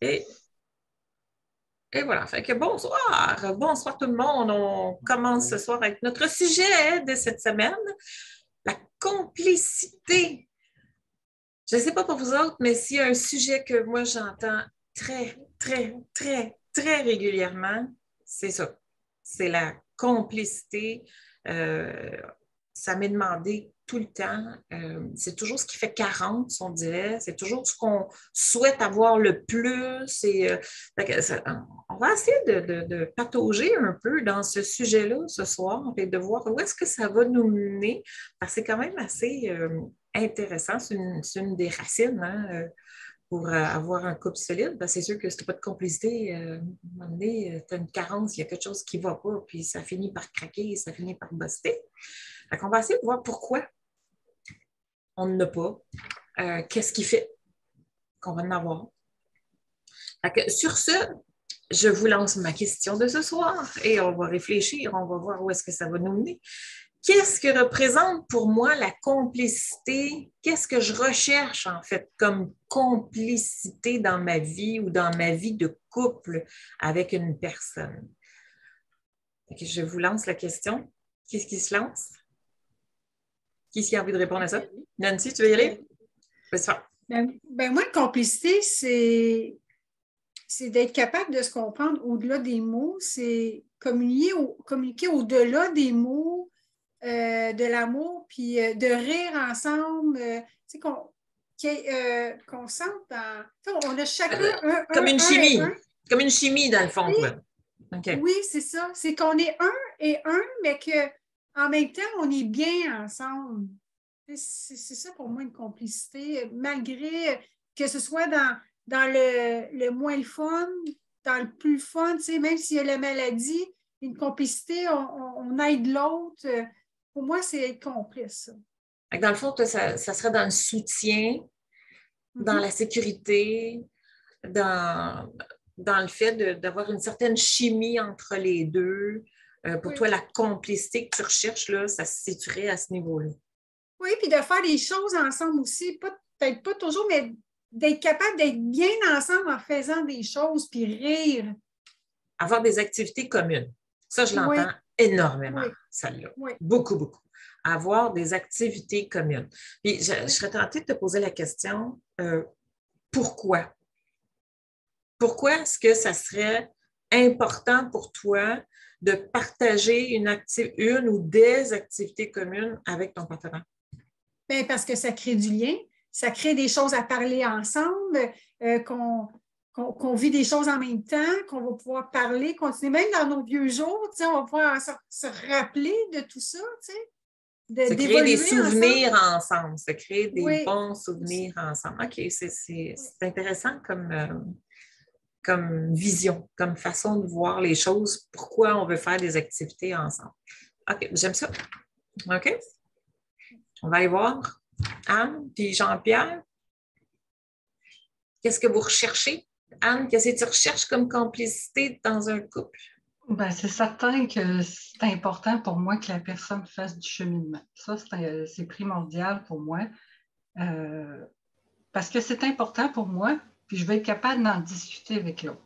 Et, voilà. Fait que bonsoir. Bonsoir tout le monde. On commence ce soir avec notre sujet de cette semaine, la complicité. Je ne sais pas pour vous autres, mais s'il y a un sujet que moi j'entends très, très, très, très régulièrement, c'est ça. C'est la complicité. Euh, ça m'est demandé tout le temps. Euh, c'est toujours ce qui fait 40, on dirait. C'est toujours ce qu'on souhaite avoir le plus. Euh, on va essayer de, patauger un peu dans ce sujet-là ce soir et de voir où est-ce que ça va nous mener. Parce que c'est quand même assez euh, intéressant. C'est une, des racines hein, pour avoir un couple solide. c'est sûr que si tu pas de complicité, à un moment donné, tu as une carence, il y a quelque chose qui ne va pas, puis ça finit par craquer, ça finit par buster. on va essayer de voir pourquoi on n'en a pas. Euh, qu'est-ce qui fait qu'on va en avoir? sur ce, je vous lance ma question de ce soir et on va réfléchir, on va voir où est-ce que ça va nous mener. Qu'est-ce que représente pour moi la complicité? Qu'est-ce que je recherche en fait comme complicité dans ma vie ou dans ma vie de couple avec une personne? Je vous lance la question. Qu'est-ce qui se lance? Qui est-ce qui a envie de répondre à ça? Nancy, tu veux y aller? Ben, ben, moi, la complicité, c'est, c'est d'être capable de se comprendre au-delà des mots, c'est communiquer, au, communiquer au-delà des mots, euh, de l'amour, puis euh, de rire ensemble, euh, tu sais, qu'on, qu'on sente dans. On a chacun un. Comme une chimie. Comme une chimie, dans le fond. Oui, oui c'est ça. C'est qu'on est un et un, mais que en même temps, on est bien ensemble. C'est ça pour moi une complicité, malgré que ce soit dans, dans le, le moins le fun, dans le plus fun, même s'il y a la maladie, une complicité, on, aide l'autre. Pour moi, c'est être complice. Dans le fond, ça, serait dans le soutien, dans mm-hmm. la sécurité, dans, dans le fait d'avoir une certaine chimie entre les deux, euh, pour toi, la complicité que tu recherches, là, ça se situerait à ce niveau-là. Oui, puis de faire des choses ensemble aussi, peut-être pas toujours, mais d'être capable d'être bien ensemble en faisant des choses, puis rire. Avoir des activités communes. Ça, je l'entends énormément, celle-là. Beaucoup, beaucoup. Avoir des activités communes. Puis je, serais tentée de te poser la question, euh, pourquoi? Pourquoi est-ce que ça serait important pour toi de partager une, une ou des activités communes avec ton partenaire? Bien, parce que ça crée du lien, ça crée des choses à parler ensemble, euh, qu'on vit des choses en même temps, qu'on va pouvoir parler, continuer, même dans nos vieux jours, on va pouvoir se, rappeler de tout ça. De, se créer des souvenirs ensemble, se créer des bons souvenirs ensemble. OK, c'est intéressant comme, euh, comme vision, comme façon de voir les choses, pourquoi on veut faire des activités ensemble. OK, j'aime ça. OK? On va aller voir Anne puis Jean-Pierre. Qu'est-ce que vous recherchez? Anne, qu'est-ce que tu recherches comme complicité dans un couple? Ben, c'est certain que c'est important pour moi que la personne fasse du cheminement. Ça, c'est primordial pour moi. Euh, parce que c'est important pour moi puis je vais être capable d'en discuter avec l'autre.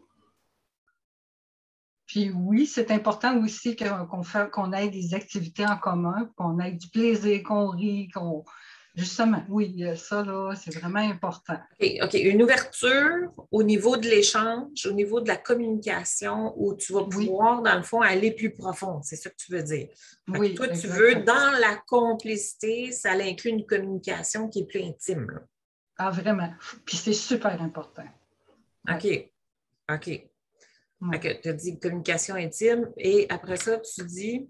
Puis oui, c'est important aussi qu'on qu'on ait des activités en commun, qu'on ait du plaisir, qu'on rit, qu'on. Justement, oui, ça, là, c'est vraiment important. OK, OK. Une ouverture au niveau de l'échange, au niveau de la communication, où tu vas pouvoir, dans le fond, aller plus profond. C'est ça que tu veux dire. oui. Toi, tu veux, dans la complicité, ça inclut une communication qui est plus intime. Là. Ah, vraiment. Puis c'est super important. OK. OK. Tu as dit communication intime et après ça, tu dis.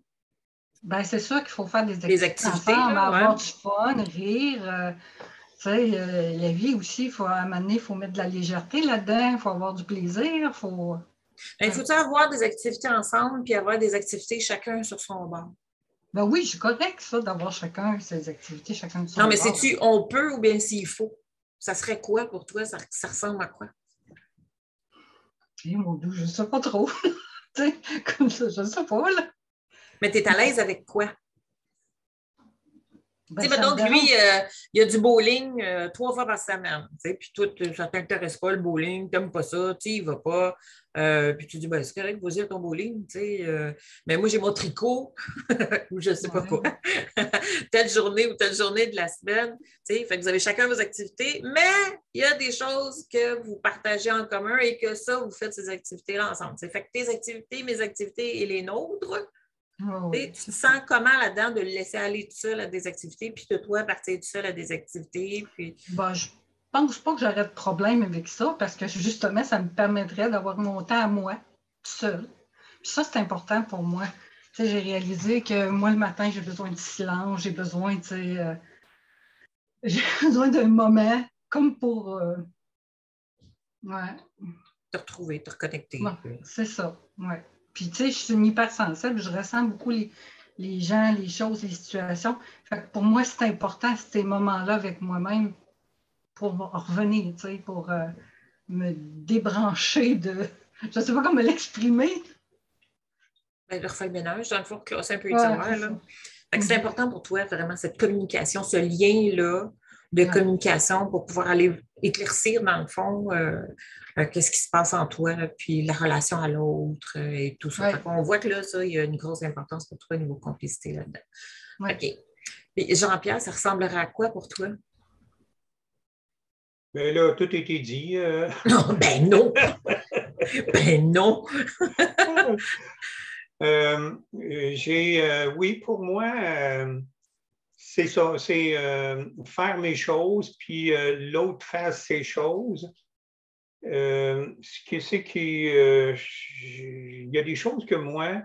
Ben, c'est sûr qu'il faut faire des activités. Des activités avoir du fun, rire. Euh, tu sais, euh, la vie aussi, faut, à un moment donné, il faut mettre de la légèreté là-dedans, il faut avoir du plaisir. Faut... Il ben, faut avoir des activités ensemble puis avoir des activités chacun sur son bord? Ben oui, c'est correct, ça, d'avoir chacun ses activités, chacun sur son bord. Non, mais c'est-tu on peut ou bien s'il faut? Ça serait quoi pour toi? Ça, ressemble à quoi? Mon Dieu, je ne sais pas trop. comme ça, je ne sais pas. Là. Mais tu es à l'aise avec quoi? Ben, donc, lui, dérange. euh, il y a du bowling euh, trois fois par semaine. Puis toi, ça ne t'intéresse pas le bowling, tu n'aimes pas ça, tu ne vas pas. Euh, puis tu dis, ben, c'est correct, vas-y à ton bowling. mais moi, j'ai mon tricot, ou je ne sais pas quoi. Telle journée ou telle journée de la semaine. Fait que vous avez chacun vos activités, mais il y a des choses que vous partagez en commun et que ça, vous faites ces activités-là ensemble. tu sais. Fait que tes activités, mes activités et les nôtres, Ouais, tu te sens comment là-dedans de le laisser aller tout seul à des activités, puis de toi partir tout seul à des activités, puis Ben, je pense pas que j'aurais de problème avec ça parce que justement, ça me permettrait d'avoir mon temps à moi, tout seul. Puis ça, c'est important pour moi. J'ai réalisé que moi, le matin, j'ai besoin de silence, j'ai besoin, tu sais, euh, j'ai besoin d'un moment comme pour. euh, ouais, te retrouver, te reconnecter. Ouais. c'est ça. Ouais. Puis, tu sais, je suis une hypersensible, je ressens beaucoup les, les gens, les choses, les situations. Fait que pour moi, c'est important ces moments-là avec moi-même pour revenir, tu sais, pour euh, me débrancher de. Je ne sais pas comment l'exprimer. Ben, de refaire le ménage, dans le fond, c'est un peu Ouais, c'est là. Mhm. important pour toi, vraiment, cette communication, ce lien-là de Ouais. communication pour pouvoir aller éclaircir, dans le fond, euh, euh, qu'est-ce qui se passe en toi, là, puis la relation à l'autre euh, et tout ça. Ouais. Fait qu'on voit que là, ça, il y a une grosse importance pour toi au niveau complicité là-dedans. Ouais. OK. Jean-Pierre, ça ressemblera à quoi pour toi? Mais là, tout a été dit. euh. Non, ben non! ben non! Euh, j'ai, euh, oui, pour moi, euh, c'est ça, c'est faire mes choses, puis l'autre fasse ses choses. Ce qui c'est qui, euh, j- il y a des choses que moi,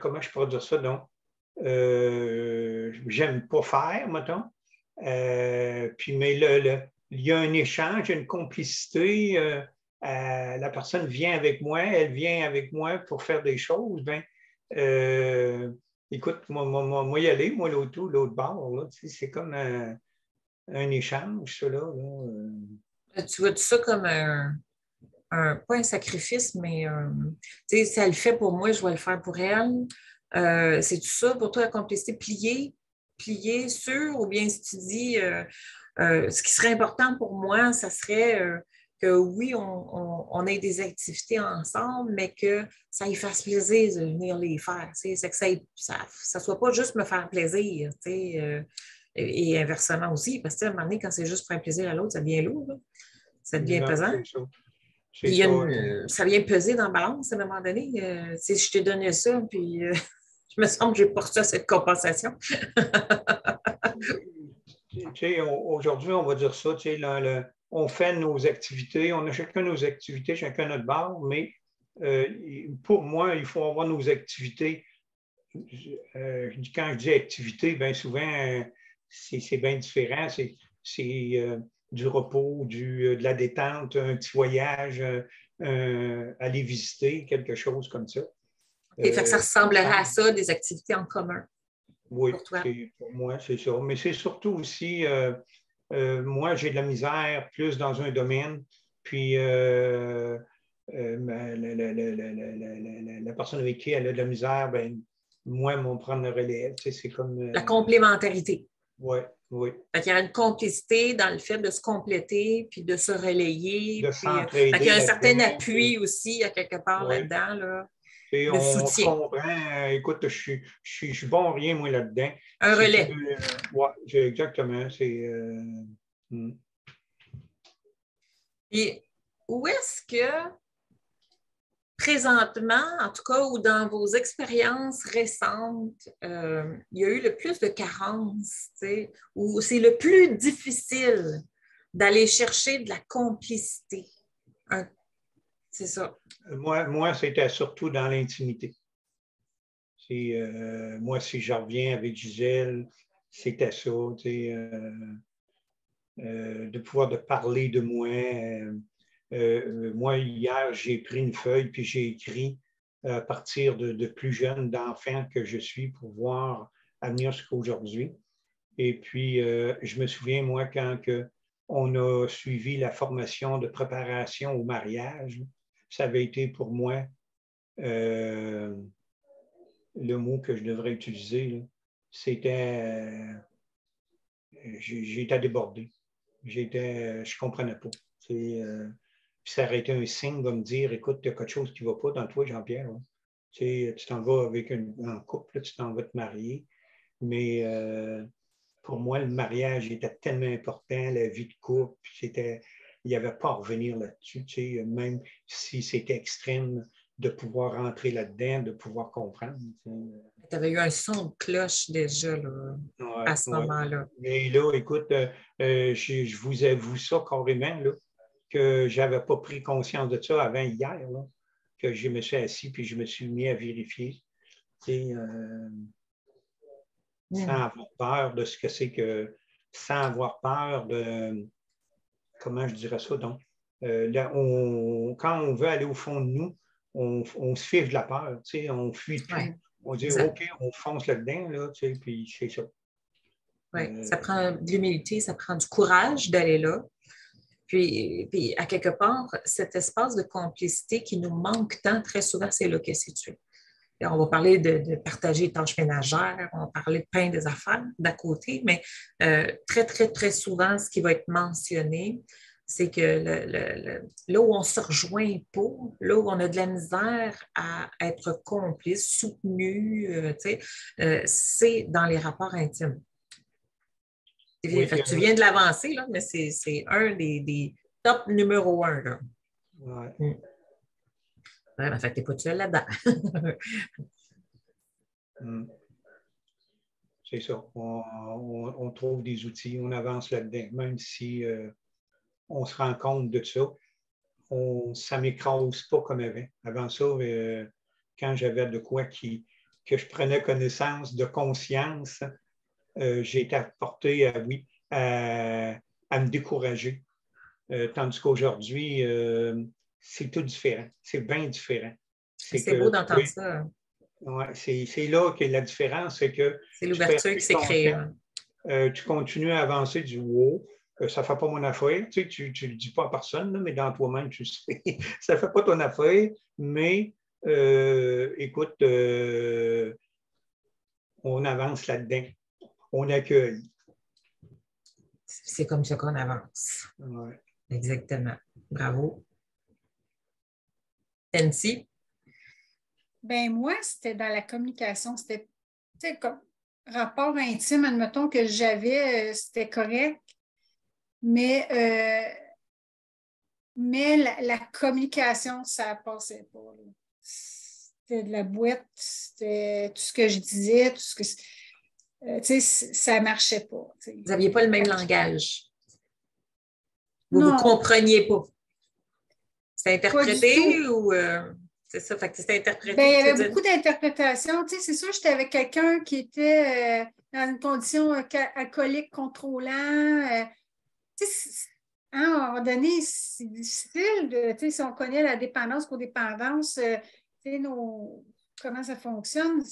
comment je pourrais dire ça, donc, j'aime pas faire, mettons. Puis, mais le, le- il y a un échange, une complicité. Euh, la personne vient avec moi, elle vient avec moi pour faire des choses, ben, euh, écoute, moi, moi, moi, y aller, moi l'autre l'autre bord, là, c'est comme un, échange, ça, là. euh. Tu vois ça comme un, un- pas un sacrifice, mais euh, tu sais, si elle le fait pour moi, je vais le faire pour elle. C'est tout ça pour toi, la complicité, plier, plier sur, ou bien si tu dis ce qui serait important pour moi, ça serait que oui, on, on- on ait des activités ensemble, mais que ça y fasse plaisir de venir les faire. C'est que ça ne soit pas juste me faire plaisir. euh, et, et inversement aussi, parce que à un moment donné, quand c'est juste pour un plaisir à l'autre, ça devient lourd. là. Ça devient Non, pesant. c'est ça. Il y a ça, ça vient peser dans la balance à un moment donné. Euh, si je t'ai donné ça, puis euh, je me semble que j'ai pas reçu cette compensation. Aujourd'hui, on va dire ça, tu sais, là, le- on fait nos activités, on a chacun nos activités, chacun notre barre, mais euh, pour moi, il faut avoir nos activités. Euh, quand je dis activité, bien souvent, euh, c'est bien différent. C'est euh, du repos, du, de la détente, un petit voyage, aller visiter, quelque chose comme ça. Et fait que ça ressemblerait à ça, des activités en commun. oui, pour toi? pour moi, c'est ça. Mais c'est surtout aussi, moi, j'ai de la misère plus dans un domaine, puis euh, euh, la, personne avec qui elle a de la misère, ben, moi, m'en prendre le relais. Tu sais, c'est comme. euh, La complémentarité. Oui, oui. Qu'il y a une complicité dans le fait de se compléter puis de se relayer. De puis, euh, qu'il y a un certain appui aussi à quelque part là-dedans. Là. Et Le on soutien. comprend. euh, écoute, je suis, je suis, bon rien, moi, là-dedans. Un relais. euh, c'est exactement. C'est. euh, hmm. Et où est-ce que, présentement, en tout cas, ou dans vos expériences récentes, euh, il y a eu le plus de carences, ou c'est le plus difficile d'aller chercher de la complicité? Un- C'est ça. Moi, moi c'était surtout dans l'intimité. Euh, moi, si je reviens avec Gisèle, c'était ça, euh, euh, de pouvoir de parler de moi. Euh, euh, moi, hier, j'ai pris une feuille puis j'ai écrit euh, à partir de, plus jeune, d'enfant que je suis, pour voir à venir jusqu'à aujourd'hui. Et puis, euh, je me souviens, moi, quand on a suivi la formation de préparation au mariage, ça avait été pour moi euh, le mot que je devrais utiliser. C'était euh, été débordé. J'étais, je ne comprenais pas. Euh, ça aurait été un signe de me dire écoute, il y a quelque chose qui ne va pas dans toi, Jean-Pierre. Tu t'en vas avec un couple, tu t'en vas te marier. Mais euh, pour moi, le mariage était tellement important, la vie de couple, c'était, il n'y avait pas à revenir là-dessus, même si c'était extrême de pouvoir rentrer là-dedans, de pouvoir comprendre. Tu avais eu un son de cloche déjà là, à ce moment-là. Mais là, écoute, euh, euh, je, vous avoue ça carrément, là, que je n'avais pas pris conscience de ça avant hier, que je me suis assis puis je me suis mis à vérifier. Euh, sans avoir peur de ce que c'est que, sans avoir peur de, comment je dirais ça, donc, là, quand on veut aller au fond de nous, on, se fiche de la peur, on fuit tout. On dit, OK, on fonce là-dedans, là, puis c'est ça. Oui, euh, ça prend de l'humilité, ça prend du courage d'aller là. Puis, puis, à quelque part, cet espace de complicité qui nous manque tant, très souvent, c'est là qu'est situé. On va parler de, partager les tâches ménagères, on va parler de pain des affaires d'à côté, mais euh, très, très, très souvent, ce qui va être mentionné, c'est que le, là où on se rejoint pas, là où on a de la misère à être complice, soutenu, euh, euh, c'est dans les rapports intimes. tu viens de l'avancer, mais c'est un des, des, top numéro un. Là. Ouais. Mm. En fait, tu n'es pas seul là-dedans. Mm. C'est ça. On, trouve des outils, on avance là-dedans, même si euh, on se rend compte de ça. On, ça ne m'écrase pas comme avant. Avant ça, euh, quand j'avais de quoi que je prenais connaissance de conscience, euh, j'ai apporté à, oui, à, me décourager. Euh, tandis qu'aujourd'hui, c'est tout différent. C'est bien différent. C'est beau d'entendre ça. c'est là que la différence, c'est que. C'est l'ouverture qui s'est créée. tu continues à avancer du haut ça ne fait pas mon affaire. Tu ne le dis pas à personne, mais dans toi-même, tu sais. ça ne fait pas ton affaire, mais euh, écoute, euh, on avance là-dedans. On accueille. C'est comme ça qu'on avance. Exactement. Bravo. Nancy? Ben moi, c'était dans la communication. C'était comme rapport intime, admettons que j'avais, euh, c'était correct mais, euh, mais la, communication, ça ne passait pas. C'était de la boîte, c'était tout ce que je disais, tout ce que. Euh, ça ne marchait pas. Vous n'aviez pas le même langage. Vous ne compreniez pas. C'est interprété ou. Euh, c'est ça, fait que c'était interprété. Ben, il y avait beaucoup d'interprétations. c'est sûr, j'étais avec quelqu'un qui était dans une condition alcoolique contrôlant à un moment donné, c'est difficile de, si on connaît la dépendance, codépendance, euh, nos, comment ça fonctionne,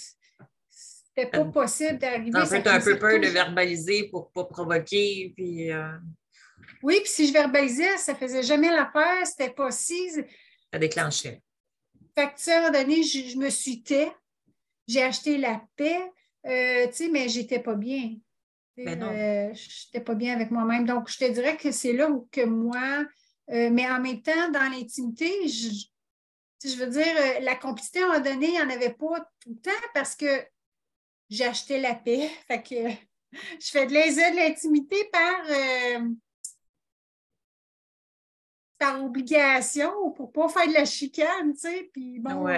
c'était pas possible d'arriver. En fait, un peu peur de verbaliser pour ne pas provoquer. Puis, euh, Oui, puis si je verbalisais, ça faisait jamais la peur, c'était pas si. Ça déclenchait. Fait que, à un moment donné, je, me suis tait, j'ai acheté la paix, euh, mais j'étais pas bien. Ben euh, je n'étais pas bien avec moi-même. Donc, je te dirais que c'est là où que moi, euh, mais en même temps, dans l'intimité, je, je veux dire, euh, la complicité, à un moment donné, il n'y en avait pas tout le temps parce que j'ai acheté la paix. Fait que je fais de l'aide de l'intimité par, par obligation ou pour ne pas faire de la chicane, tu sais. Puis bon,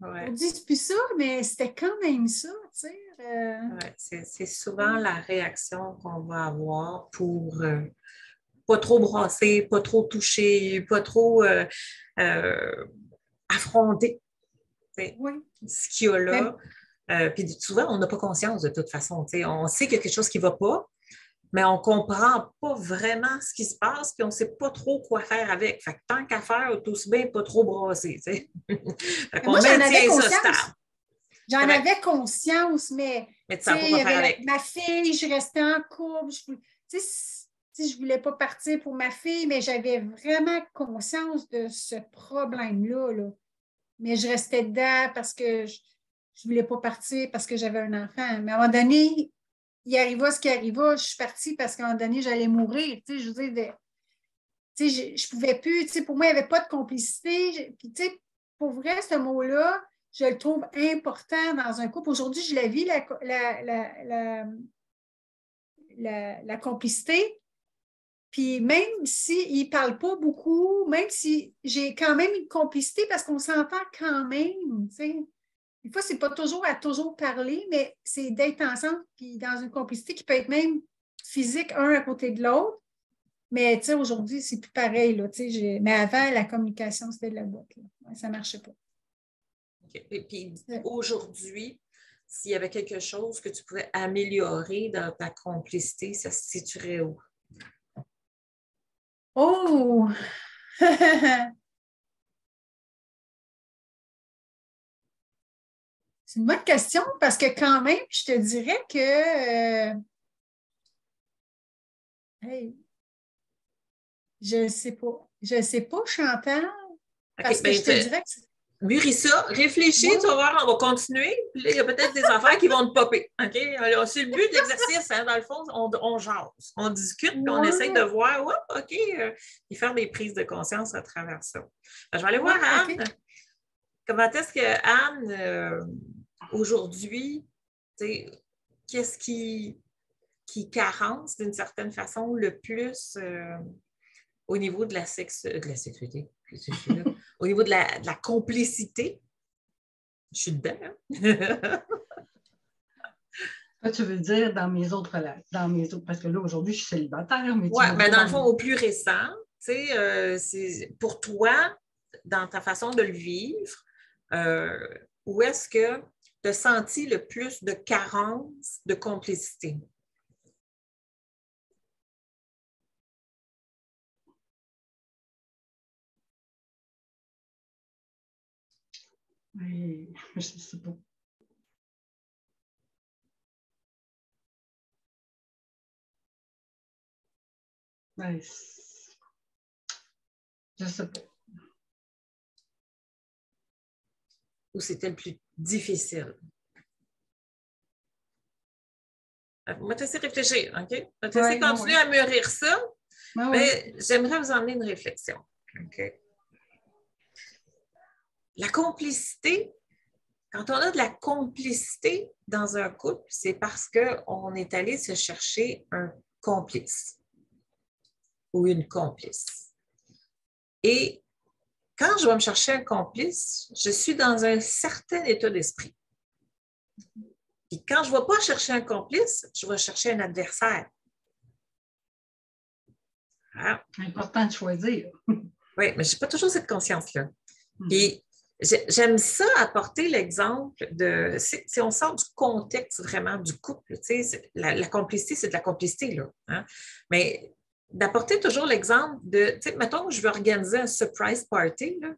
on dit plus ça, mais c'était quand même ça, tu sais. Euh. c'est souvent la réaction qu'on va avoir pour euh, pas trop brasser, pas trop toucher, pas trop euh, affronter ce qu'il y a là. puis souvent, on n'a pas conscience de toute façon. On sait qu'il y a quelque chose qui ne va pas, mais on ne comprend pas vraiment ce qui se passe, puis on ne sait pas trop quoi faire avec. Fait que tant qu'à faire, tout se bien pas trop brasser. moi, j'en avais conscience. J'en avais conscience, mais, mais tu avec. ma fille, je restais en couple. Je, je ne voulais pas partir pour ma fille, mais j'avais vraiment conscience de ce problème-là. Là. Mais je restais dedans parce que je ne voulais pas partir parce que j'avais un enfant. Mais à un moment donné, il arriva ce qui arriva, je suis partie parce qu'à un moment donné, j'allais mourir. Tu sais, je veux dire, je ne pouvais plus, tu sais, pour moi, il n'y avait pas de complicité. Puis, tu sais, pour vrai, ce mot-là, je le trouve important dans un couple. Aujourd'hui, je la vis, la, la, la, la complicité. Puis même s'il ne parle pas beaucoup, même si j'ai quand même une complicité parce qu'on s'entend quand même, tu sais. Des fois, ce n'est pas toujours à toujours parler, mais c'est d'être ensemble, puis dans une complicité qui peut être même physique, un à côté de l'autre. Mais tu sais, aujourd'hui, c'est plus pareil. Là, mais avant, la communication, c'était de la boîte. ça ne marchait pas. Et puis aujourd'hui, s'il y avait quelque chose que tu pouvais améliorer dans ta complicité, ça se situerait où? Oh! C'est une bonne question parce que quand même, je te dirais que euh, je ne sais pas. Je ne sais pas, Chantal. Parce que ben, je te dirais que mûris ça, réfléchis, tu vas voir, on va continuer. Puis là, il y a peut-être des affaires qui vont te popper. OK? c'est le but de l'exercice, hein, dans le fond, on, on jase, on discute, puis on essaye de voir, OK, euh, et faire des prises de conscience à travers ça. je vais aller voir Anne. Comment est-ce que Anne, euh, aujourd'hui, qu'est-ce qui, qui carence d'une certaine façon le plus euh, au niveau de la, sexe, de la sécurité? Au niveau de la, complicité, je suis dedans. Hein? tu veux dire dans mes autres dans mes autres, parce que là, aujourd'hui, je suis célibataire. Oui, ben dans le fond, au plus récent, euh, c'est pour toi, dans ta façon de le vivre, euh, où est-ce que tu as senti le plus de carence de complicité? Oui, je sais pas. Ouais, je sais pas. Ou c'était le plus difficile? On va te laisser réfléchir, OK? On va te laisser continuer à mûrir ça. mais j'aimerais vous emmener une réflexion. OK? La complicité, quand on a de la complicité dans un couple, c'est parce qu'on est allé se chercher un complice ou une complice. Et quand je vais me chercher un complice, je suis dans un certain état d'esprit. Et quand je ne vais pas chercher un complice, je vais chercher un adversaire. Ah. Important de choisir. oui, mais je n'ai pas toujours cette conscience-là. Hmm. Et J'aime ça apporter l'exemple de, si, on sort du contexte vraiment du couple, la, la complicité, c'est de la complicité, là. Hein. Mais d'apporter toujours l'exemple de, mettons que je veux organiser un surprise party, là,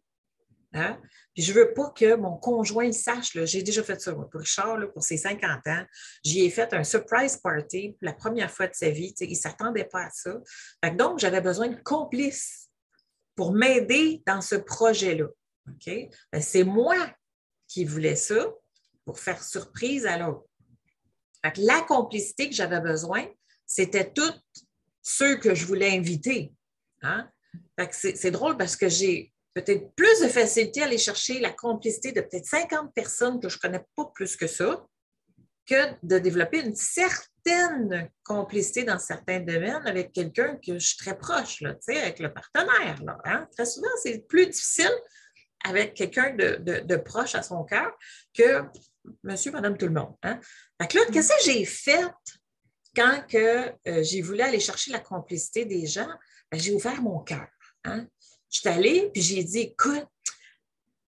hein, puis je ne veux pas que mon conjoint sache, j'ai déjà fait ça, pour Richard, pour ses 50 ans, j'y ai fait un surprise party pour la première fois de sa vie, il ne s'attendait pas à ça. donc, j'avais besoin de complices pour m'aider dans ce projet-là. OK? Ben, c'est moi qui voulais ça pour faire surprise à l'autre. La complicité que j'avais besoin, c'était tous ceux que je voulais inviter. Hein? C'est drôle parce que j'ai peut-être plus de facilité à aller chercher la complicité de peut-être 50 personnes que je ne connais pas plus que ça, que de développer une certaine complicité dans certains domaines avec quelqu'un que je suis très proche, là, avec le partenaire. Là, hein? Très souvent, c'est plus difficile avec quelqu'un de, proche à son cœur que monsieur, madame, tout le monde. Hein? Fait là, qu'est-ce que j'ai fait quand que, euh, j'ai voulu aller chercher la complicité des gens? Ben, j'ai ouvert mon cœur. Hein? Je suis allée, puis j'ai dit, écoute,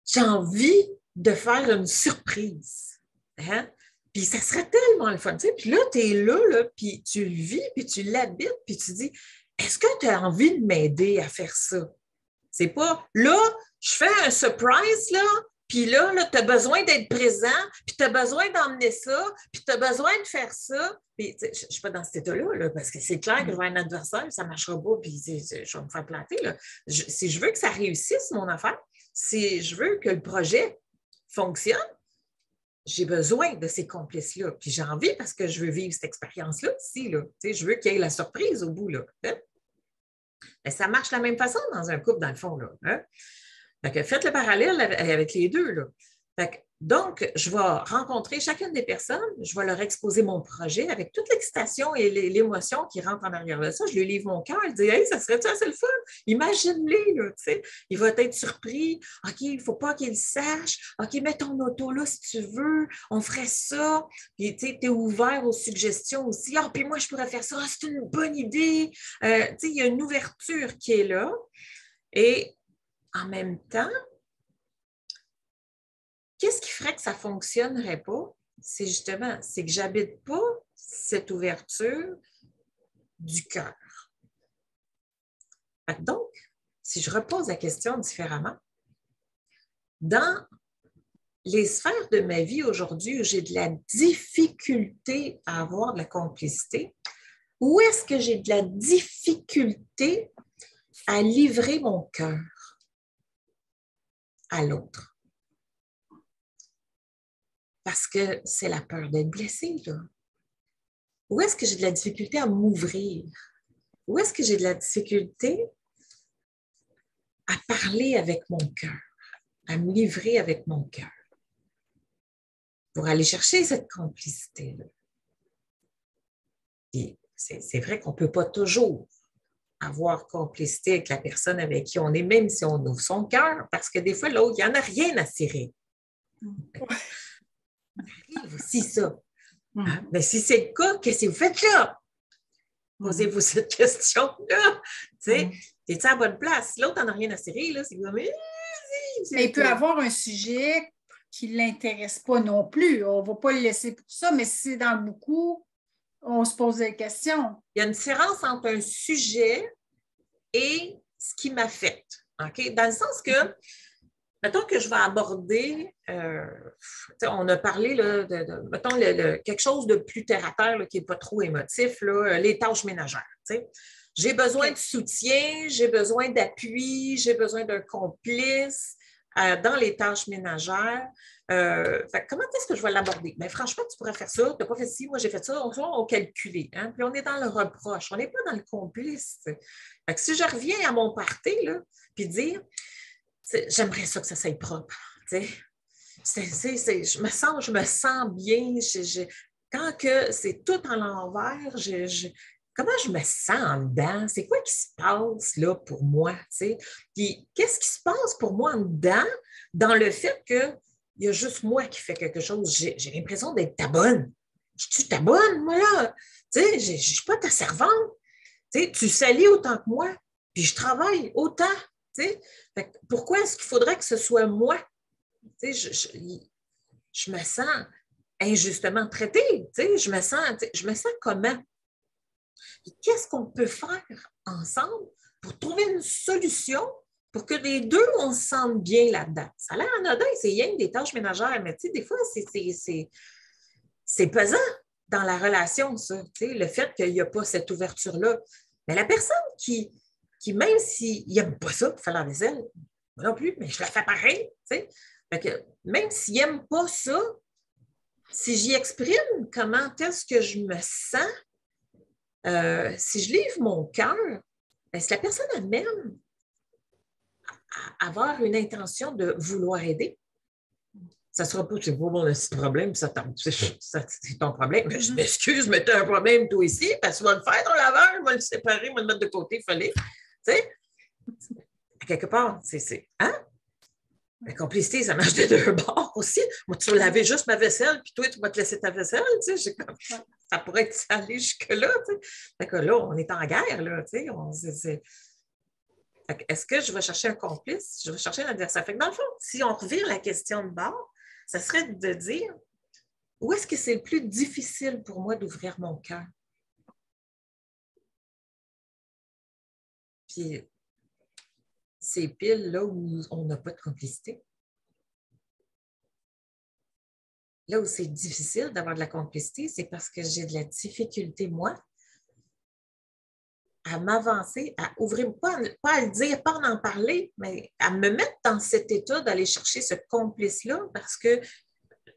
j'ai envie de faire une surprise. Hein? Puis ça serait tellement le fun. Puis là, tu es là, là, puis tu le vis, puis tu l'habites, puis tu dis, est-ce que tu as envie de m'aider à faire ça? C'est pas là, je fais un surprise, là, puis là, tu as besoin d'être présent, puis tu as besoin d'emmener ça, puis tu as besoin de faire ça. Puis, je ne suis pas dans cet état-là, parce que c'est clair que je vais un adversaire, ça ne marchera pas, puis je vais me faire planter. Si je veux que ça réussisse, mon affaire, si je veux que le projet fonctionne, j'ai besoin de ces complices-là. Puis j'ai envie parce que je veux vivre cette expérience-là aussi. Là. Je veux qu'il y ait la surprise au bout. Là. Hein. Ça marche de la même façon dans un couple, dans le fond. Là, hein. Faites le parallèle avec les deux. Là. Donc, je vais rencontrer chacune des personnes, je vais leur exposer mon projet avec toute l'excitation et l'émotion qui rentre en arrière de ça. Je lui livre mon cœur, je dis Hey, ça serait ça, c'est le fun. Imagine-les, tu sais. Il va être surpris. OK, il ne faut pas qu'il sache. OK, mets ton auto là si tu veux. On ferait ça. Puis, tu es ouvert aux suggestions aussi. Ah, puis moi, je pourrais faire ça. Ah, c'est une bonne idée. Euh, tu sais, il y a une ouverture qui est là. Et en même temps, Qu'est-ce qui ferait que ça ne fonctionnerait pas? C'est justement, c'est que j'habite pas cette ouverture du cœur. Donc, si je repose la question différemment, dans les sphères de ma vie aujourd'hui où j'ai de la difficulté à avoir de la complicité, où est-ce que j'ai de la difficulté à livrer mon cœur? À l'autre? parce que c'est la peur d'être blessé. Où est-ce que j'ai de la difficulté à m'ouvrir? Où est-ce que j'ai de la difficulté à parler avec mon cœur, à me livrer avec mon cœur pour aller chercher cette complicité-là? C'est vrai qu'on ne peut pas toujours avoir complicité avec la personne avec qui on est, même si on ouvre son cœur, parce que des fois, l'autre, il n'y en a rien à cirer arrive aussi ça. Hmm. Ah, mais si c'est le cas, qu'est-ce que vous faites là? Posez-vous hmm. cette question-là. Tu sais, es à la bonne place? L'autre n'en a rien à serrer, là. C'est comme. Mais il peut avoir un sujet qui ne l'intéresse pas non plus. On ne va pas le laisser pour ça, mais si c'est dans beaucoup, on se pose des questions. Il y a une différence entre un sujet et ce qui m'affecte. OK? Dans le sens que Mettons que je vais aborder, euh, on a parlé de, mettons, quelque chose de plus terre à terre qui n'est pas trop émotif, euh, les tâches ménagères. J'ai besoin de soutien, j'ai besoin d'appui, j'ai besoin d'un complice euh, dans les tâches ménagères. Comment est-ce que je vais l'aborder? Ben, franchement, tu pourrais faire ça, tu n'as pas fait ci, moi j'ai fait ça, on va calculer. Hein? Puis on est dans le reproche, on n'est pas dans le complice. si je reviens à mon party, là, puis dire j'aimerais ça que ça soit propre. je, me sens, je me sens bien. quand que c'est tout en l'envers, comment je me sens en dedans? C'est quoi qui se passe là pour moi? Puis qu'est-ce qui se passe pour moi en dedans dans le fait qu'il y a juste moi qui fais quelque chose? J'ai l'impression d'être ta bonne. Je suis ta bonne, moi là. Je ne suis pas ta servante. tu salis autant que moi, puis je travaille autant pourquoi est-ce qu'il faudrait que ce soit moi? Je, me sens injustement traitée. Je me sens, je me sens comment? Qu'est-ce qu'on peut faire ensemble pour trouver une solution pour que les deux, on se sente bien là-dedans? Ça a l'air anodin, c'est rien des tâches ménagères, mais des fois, c'est pesant dans la relation, ça, le fait qu'il n'y a pas cette ouverture-là. Mais la personne qui, qui, même s'il n'aime pas ça, faire la vaisselle, moi non plus, mais je la fais pareil. que, même s'il n'aime pas ça, si j'y exprime comment est-ce que je me sens, euh, si je livre mon cœur, ben, si la personne a même avoir une intention de vouloir aider, ça ne sera pas, c'est pas mon problème, ça, c'est ton problème. je mm-hmm. m'excuse, mais tu as un problème toi ici, parce que tu vas le faire ton laveur, je vais le séparer, je vais le mettre de côté, il fallait. Tu sais, à quelque part, c'est. Hein? La complicité, ça marche de deux bords aussi. Moi, tu vas laver juste ma vaisselle, puis toi, tu vas te laisser ta vaisselle. Tu sais, ça pourrait être allé jusque-là. Tu sais. Fait que là, on est en guerre. Là, tu sais, Est-ce que je vais chercher un complice? Je vais chercher un adversaire. Dans le fond, si on revire la question de bord, ça serait de dire où est-ce que c'est le plus difficile pour moi d'ouvrir mon cœur? Puis, c'est pile là où on n'a pas de complicité. Là où c'est difficile d'avoir de la complicité, c'est parce que j'ai de la difficulté, moi, à m'avancer, à ouvrir, pas, pas, à le dire, pas à en parler, mais à me mettre dans cet état d'aller chercher ce complice-là parce que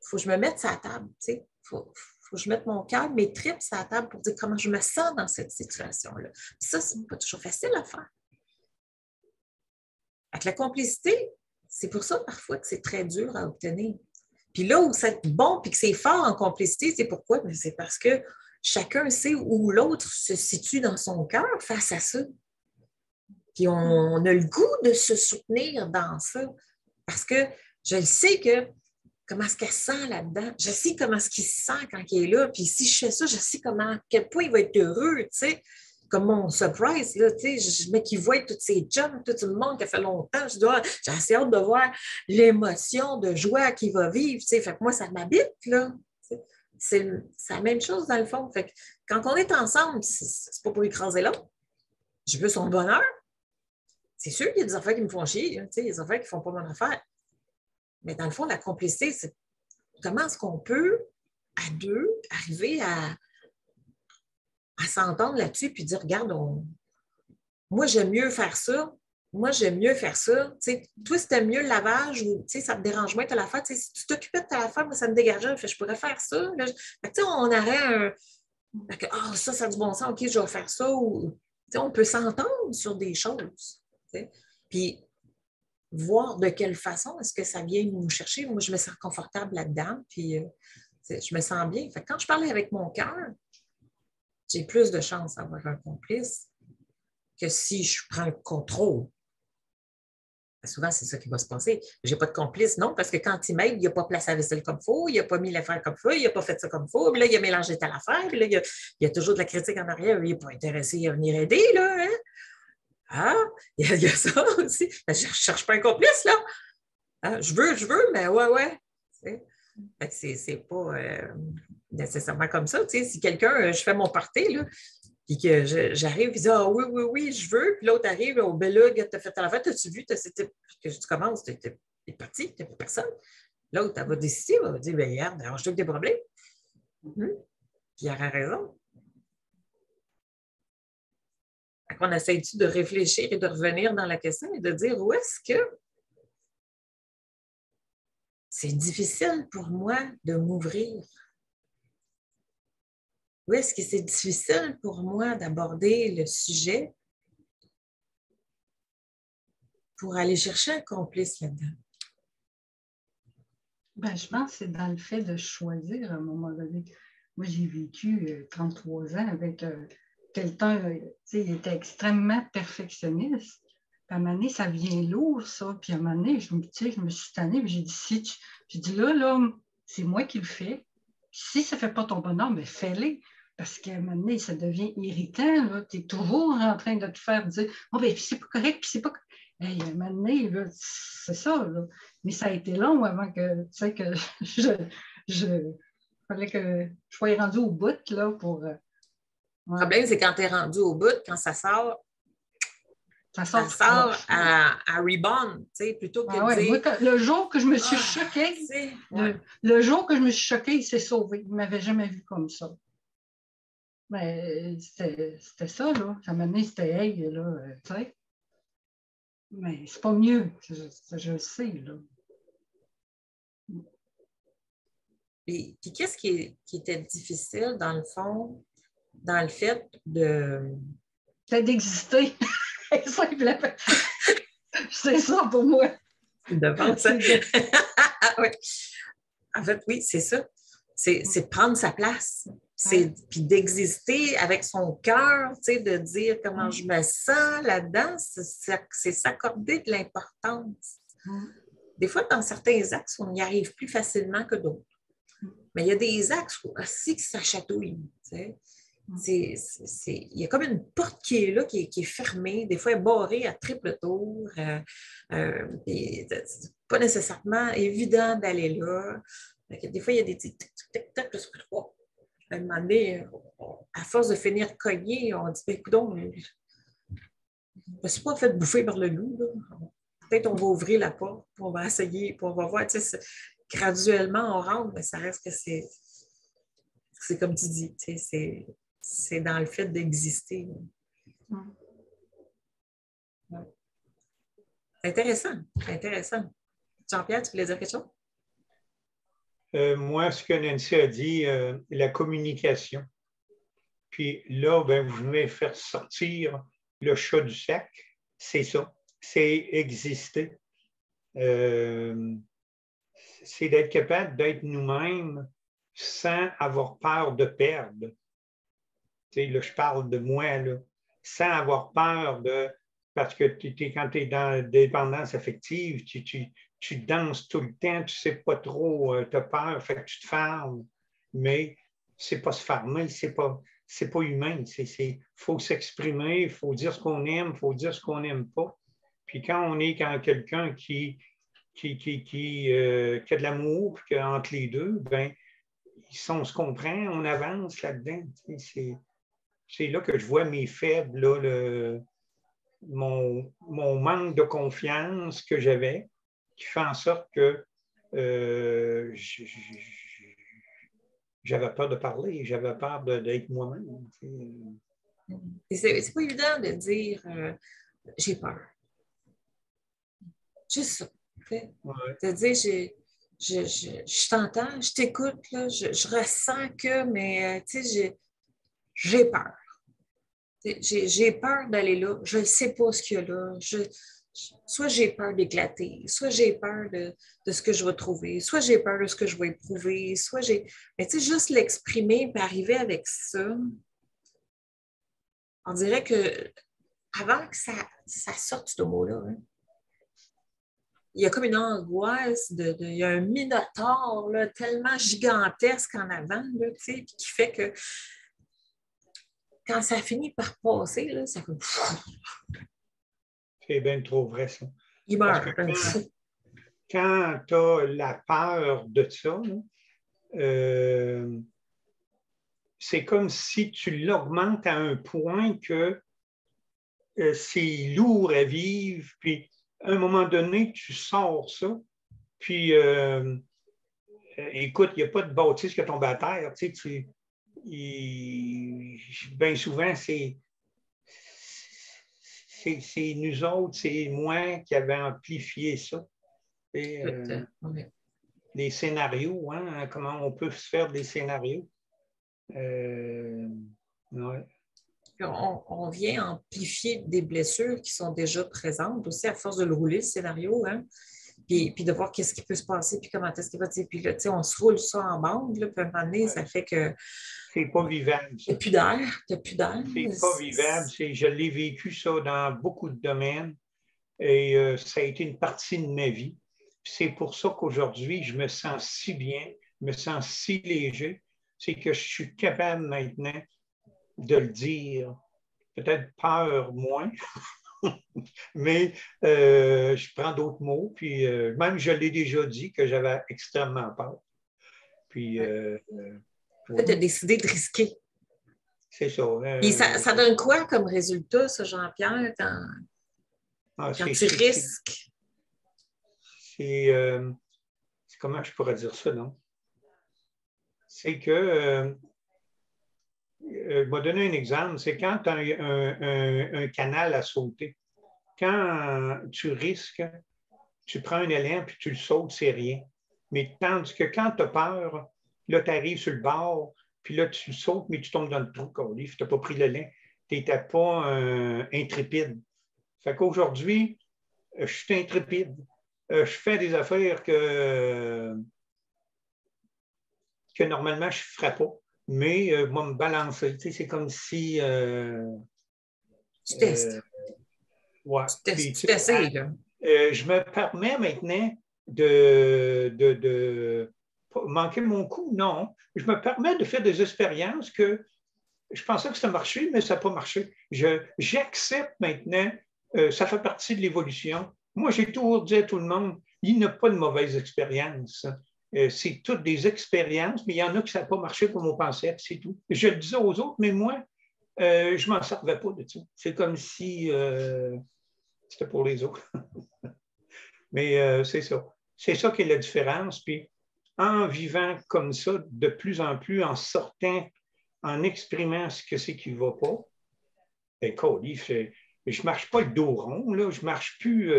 faut que je me mette à la table. Il faut, faut que je mette mon cœur, mes tripes à la table pour dire comment je me sens dans cette situation-là. Ça, c'est pas toujours facile à faire. Avec la complicité, c'est pour ça parfois que c'est très dur à obtenir. Puis là où c'est bon puis que c'est fort en complicité, c'est pourquoi? C'est parce que chacun sait où l'autre se situe dans son cœur face à ça. Puis on, a le goût de se soutenir dans ça. Parce que je sais que comment est-ce qu'elle sent là-dedans? Je sais comment est-ce qu'il se sent quand il est là. Puis si je fais ça, je sais comment, à quel point il va être heureux, tu sais. Comme mon surprise, là, tu sais, mets qu'il voit tous ces jumps, tout le monde qui a fait longtemps. Je dois, j'ai assez hâte de voir l'émotion de joie qu'il va vivre, tu sais. Fait que moi, ça m'habite, là. C'est la même chose dans le fond. Fait quand on est ensemble, c'est pas pour écraser l'autre. Je veux son bonheur. C'est sûr qu'il y a des affaires qui me font chier, tu sais, des affaires qui ne font pas mon affaire. Mais dans le fond, la complicité, c'est comment est-ce qu'on peut, à deux, arriver à, à s'entendre là-dessus puis dire, regarde, moi, j'aime mieux faire ça. Moi, j'aime mieux faire ça. sais, toi, c'était mieux le lavage ou ça te dérange moins, ta l'affaire. Si tu t'occupais de ta affaire, ça me dégageait. je pourrais faire ça. Là. on aurait un. Ah, ça, ça a du bon sens. OK, je vais faire ça. Ou, on peut s'entendre sur des choses. Puis, voir de quelle façon est-ce que ça vient nous chercher. Moi, je me sens confortable là-dedans, puis euh, je me sens bien. Fait quand je parle avec mon cœur, j'ai plus de chances d'avoir un complice que si je prends le contrôle. Souvent, c'est ça qui va se passer. Je n'ai pas de complice, non, parce que quand il m'aide, il n'a pas placé la vaisselle comme il faut, il n'a pas mis l'affaire comme il faut, il n'a pas fait ça comme il faut, puis là, il a mélangé telle affaire, puis là, il y a, toujours de la critique en arrière, il n'est pas intéressé à venir aider, là. Hein? Ah, il y, a, ça aussi. Ben, je ne cherche pas un complice, là. Ah, je veux, je veux, mais ouais, ouais. C'est pas euh, nécessairement comme ça. Si quelqu'un, euh, je fais mon party, là, puis que j'arrive, il dit Ah oui, oui, oui, je veux. Puis l'autre arrive, au belug, tu as fait à la fête, as-tu vu, que tu commences, tu es, parti, tu n'as plus personne. L'autre, elle va décider, elle va dire ben, Regarde, arrange-toi avec des problèmes. Hum. Puis il aura raison. On essaie-tu de réfléchir et de revenir dans la question et de dire où est-ce que c'est difficile pour moi de m'ouvrir? Où est-ce que c'est difficile pour moi d'aborder le sujet pour aller chercher un complice là-dedans? Ben, je pense que c'est dans le fait de choisir à un moment donné. Moi, j'ai vécu 33 euh, ans avec euh, quelqu'un, euh, il était extrêmement perfectionniste. Puis à un moment donné, ça vient lourd, ça. Puis à un moment donné, je, je me suis tannée, j'ai dit, si tu... j'ai dit, là, là, c'est moi qui le fais. si ça ne fait pas ton bonheur, mais fais-le. Parce qu'à un moment donné, ça devient irritant. Tu es toujours en train de te faire dire, oh, ben, c'est pas correct, puis c'est pas Hey, à un moment donné, c'est ça. Là. Mais ça a été long avant que, tu sais, que je, je, fallait que je sois rendu au bout là, pour, euh, le problème, c'est quand tu es rendu au bout, quand ça sort, ça sort, à, à rebound, plutôt que ah de dire... le jour que je me suis ah, choquée, le, jour que je me suis choquée, il s'est sauvé. Il ne m'avait jamais vu comme ça. Mais c'était ça, là. Ça m'a dit, c'était hey, là, euh, tu sais. Mais c'est pas mieux, je, je le sais, là. Puis, puis qu'est-ce qui, qui, était difficile, dans le fond, dans le fait de. C'est d'exister. c'est ça pour moi. De ça. oui. En fait, oui, c'est ça. C'est de prendre sa place. C'est puis d'exister avec son cœur, de dire comment je me sens là-dedans, c'est s'accorder de l'importance. Des fois, dans certains axes, on y arrive plus facilement que d'autres. Mais il y a des axes aussi que ça chatouille. Il y a comme une porte qui est là, qui est, fermée, des fois barrée à triple tour. Euh, euh, c'est pas nécessairement évident d'aller là. Des fois, il y a des petits tic-tac, À un moment donné, à force de finir cogné, on dit ben, écoute, je ne suis pas fait bouffer par le loup. Peut-être on va ouvrir la porte, on va essayer, puis on va voir. Graduellement, on rentre, mais ça reste que c'est. C'est comme tu dis, c'est c'est dans le fait d'exister. Intéressant, intéressant. Jean-Pierre, tu voulais dire quelque chose? Moi, ce que Nancy a dit, la communication. Puis là, ben, vous venez faire sortir le chat du sac. C'est ça. C'est exister. c'est d'être capable d'être nous-mêmes sans avoir peur de perdre. Tu là, je parle de moi, là, sans avoir peur de. Parce que quand tu es dans la dépendance affective, tu, tu, danses tout le temps, tu ne sais pas trop, tu as peur, fait que tu te fermes. Mais c'est pas se fermer, c'est pas, pas humain. Il faut s'exprimer, il faut dire ce qu'on aime, il faut dire ce qu'on n'aime pas. Puis quand on est quand quelqu'un qui, qui, qui, qui, euh, a de l'amour, entre les deux, ben, on se comprend, on avance là-dedans. C'est là que je vois mes faibles, le, mon, manque de confiance que j'avais, qui fait en sorte que euh, j'avais peur de parler, j'avais peur d'être moi-même. C'est pas évident de dire euh, j'ai peur. Juste ça. De dire j'ai je, je, t'entends, je t'écoute, je, ressens que, mais euh, tu sais, j'ai peur. J'ai peur d'aller là, je ne sais pas ce qu'il y a là. Soit j'ai peur d'éclater, soit j'ai peur de, ce que je vais trouver, soit j'ai peur de ce que je vais éprouver, soit j'ai. Mais tu sais, juste l'exprimer et arriver avec ça, on dirait que avant que ça, ça sorte ce mot-là, hein, il y a comme une angoisse, de, il y a un minotaure tellement gigantesque en avant, là, qui fait que quand ça finit par passer, là, ça fait. C'est bien trop vrai, ça. Il meurt. Quand, tu as la peur de ça, euh, c'est comme si tu l'augmentes à un point que euh, c'est lourd à vivre, puis à un moment donné, tu sors ça, puis euh, écoute, il n'y a pas de bâtisse qui tombe à terre. Tu sais, bien souvent, c'est, c'est, nous autres, c'est moi qui avais amplifié ça. Euh, les scénarios, hein, comment on peut se faire des scénarios. Euh, ouais on, vient amplifier des blessures qui sont déjà présentes aussi à force de le rouler, le scénario, hein? Puis, de voir qu'est-ce qui peut se passer, puis comment est-ce qu'il va. Puis là, on se roule ça en bande, puis à un moment donné, ça fait que. C'est pas vivable. A plus d'air. Il plus d'air. C'est pas vivable. Je l'ai vécu ça dans beaucoup de domaines et euh, ça a été une partie de ma vie. C'est pour ça qu'aujourd'hui, je me sens si bien, je me sens si léger. C'est que je suis capable maintenant de le dire. Peut-être peur moins, mais euh, je prends d'autres mots. Puis euh, même, je l'ai déjà dit que j'avais extrêmement peur. Puis. Euh, tu as décidé de risquer. C'est ça. Et ça, donne quoi comme résultat, ça, Jean-Pierre, quand, ah, tu risques? C'est. comment je pourrais dire ça, non? C'est que je vais donner un exemple. C'est quand tu as un, canal à sauter. Quand tu risques, tu prends un élan puis tu le sautes, c'est rien. Mais tandis que quand tu as peur, là, tu arrives sur le bord, puis là, tu sautes, mais tu tombes dans le trou, tu n'as pas pris l'élan. Tu n'étais pas euh, intrépide. Fait qu'aujourd'hui, je suis intrépide. Euh, je fais des affaires que, que normalement, je ne ferais pas mais euh, moi, me balancer. Tu sais, c'est comme si. Euh, tu testes. Euh, ouais. Tu, testes, là. je me permets maintenant de, de, de, manquer mon coup. Non. Je me permets de faire des expériences que je pensais que ça marchait, mais ça n'a pas marché. J'accepte maintenant, ça fait partie de l'évolution. Moi, j'ai toujours dit à tout le monde, il n'y a pas de mauvaise expérience. Euh, c'est toutes des expériences, mais il y en a qui ça n'a pas marché comme on pensait, c'est tout. Je le disais aux autres, mais moi, euh, je ne m'en servais pas de ça. C'est comme si euh, c'était pour les autres. mais c'est ça. C'est ça qui est la différence. Puis en vivant comme ça, de plus en plus, en sortant, en exprimant ce que c'est qui ne va pas, ben, je ne marche pas le dos rond, là, je ne marche plus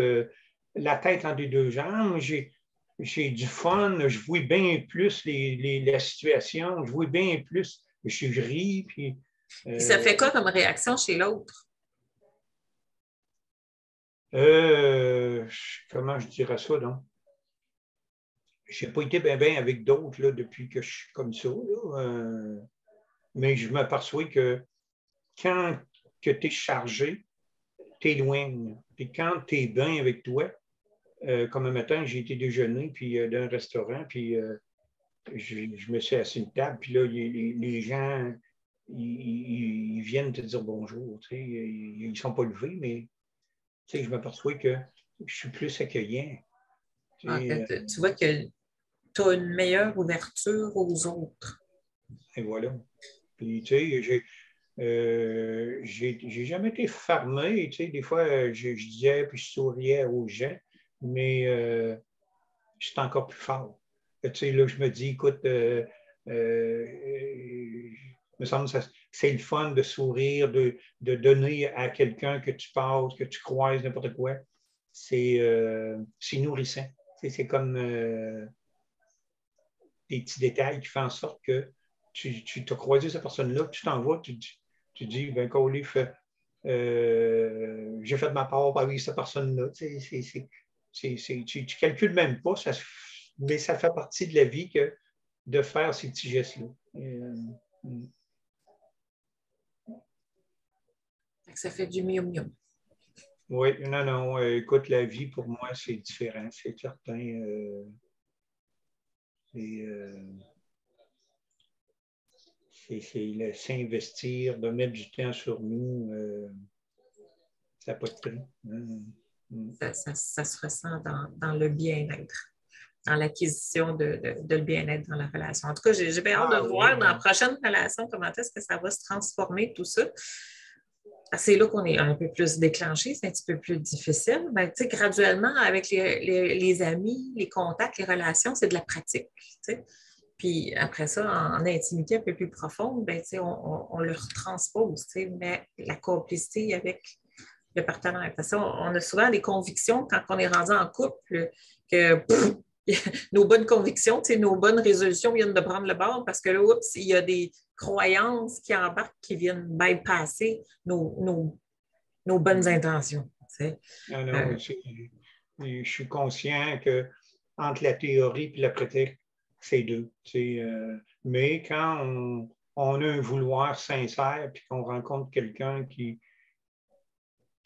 la tête entre les deux jambes. J'ai j'ai du fun, je vois bien plus les, la situation, je vois bien plus, je ris. Puis, ça fait quoi comme réaction chez l'autre? Euh, comment je dirais ça, donc? Je n'ai pas été bien bien avec d'autres depuis que je suis comme ça. Euh, mais je m'aperçois que quand tu es chargé, tu éloignes. Puis quand tu es bien avec toi, euh, comme un matin, j'ai été déjeuner puis d'un restaurant, puis je, me suis assis à une table, puis là, les, gens, ils, viennent te dire bonjour. ils ne sont pas levés, mais je m'aperçois que je suis plus accueillant. Euh, tu vois que tu as une meilleure ouverture aux autres. Et voilà. Puis, tu sais, j'ai. Euh, j'ai jamais été fermé, tu sais, des fois, je, disais puis je souriais aux gens, mais euh, j'étais encore plus fort. Tu sais, là, je me dis, écoute, euh, me semble que c'est le fun de sourire, de, donner à quelqu'un que tu passes, que tu croises, n'importe quoi. C'est euh, nourrissant. C'est comme euh, des petits détails qui font en sorte que tu, tu as croisé cette personne-là, tu t'envoies, tu, tu, dis, ben, fait, euh, j'ai fait de ma part avec cette personne-là. Tu ne calcules même pas, ça, mais ça fait partie de la vie que de faire ces petits gestes-là. Euh, mm. Ça fait du mieux mieux. Oui, non, non. Euh, écoute, la vie, pour moi, c'est différent, c'est certain. Euh, c'est s'investir, de mettre du temps sur nous. ça n'a pas de prix. Hein. Ça, se ressent dans, le bien-être, dans l'acquisition de, de, le bien-être dans la relation. En tout cas, j'ai bien hâte de ah voir dans la prochaine relation comment est-ce que ça va se transformer, tout ça c'est là qu'on est un peu plus déclenché, c'est un petit peu plus difficile. Ben, graduellement, avec les, amis, les contacts, les relations, c'est de la pratique. Puis après ça, en, intimité un peu plus profonde, ben, on, on, le retranspose, mais la complicité avec le partenaire. Parce on, a souvent des convictions quand on est rendu en couple que nos bonnes convictions, nos bonnes résolutions viennent de prendre le bord parce que là, oups, il y a des croyances qui embarquent qui viennent bypasser nos, nos, nos bonnes intentions. Non, non, euh, je, suis conscient que entre la théorie et la pratique, c'est deux. Euh, mais quand on, on, a un vouloir sincère puis qu'on rencontre quelqu'un qui,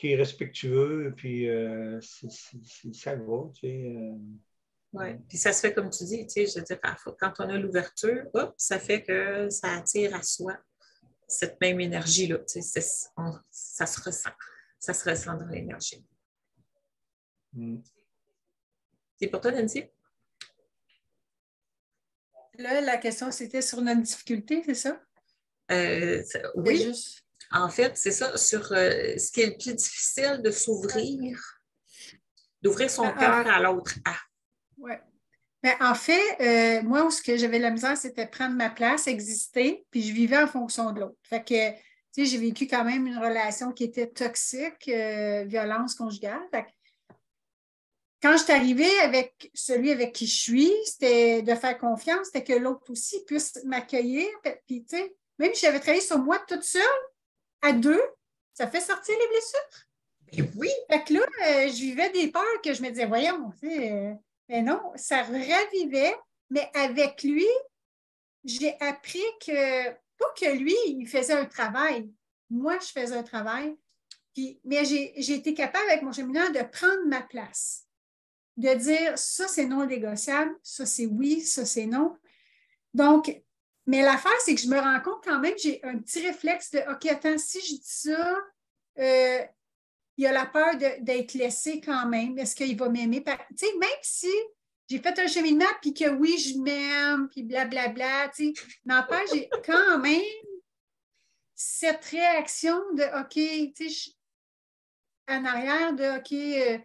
qui est respectueux, puis euh, ça va. Tu sais, oui, puis ça se fait comme tu dis, tu sais, je veux dire, quand on a l'ouverture, ça fait que ça attire à soi cette même énergie-là. Tu sais, ça se ressent. Ça se ressent dans l'énergie. Mm. C'est pour toi, Nancy? Là, la question, c'était sur notre difficulté, c'est ça? Euh, oui. En fait, c'est ça, sur euh, ce qui est le plus difficile de s'ouvrir, d'ouvrir son ah, cœur ah. à l'autre. Ah. Oui. Ben, en fait, euh, moi, ce que j'avais la misère, c'était prendre ma place, exister, puis je vivais en fonction de l'autre. Fait que, tu sais, j'ai vécu quand même une relation qui était toxique, euh, violence conjugale. quand je suis arrivée avec celui avec qui je suis, c'était de faire confiance, c'était que l'autre aussi puisse m'accueillir. Puis, tu sais, même si j'avais travaillé sur moi toute seule, à deux, ça fait sortir les blessures? Ben oui. Fait que là, euh, je vivais des peurs que je me disais, voyons, sais, mais non, ça revivait, mais avec lui, j'ai appris que, pas que lui, il faisait un travail, moi, je faisais un travail, puis, mais j'ai été capable avec mon cheminant de prendre ma place, de dire ça, c'est non négociable, ça, c'est oui, ça, c'est non. Donc, mais l'affaire, c'est que je me rends compte quand même, j'ai un petit réflexe de OK, attends, si je dis ça, euh, il y a la peur d'être laissé quand même. Est-ce qu'il va m'aimer? Tu sais, même si j'ai fait un cheminement, puis que oui, je m'aime, puis blablabla, tu sais, n'empêche, j'ai quand même cette réaction de OK, tu sais, en arrière de OK, euh,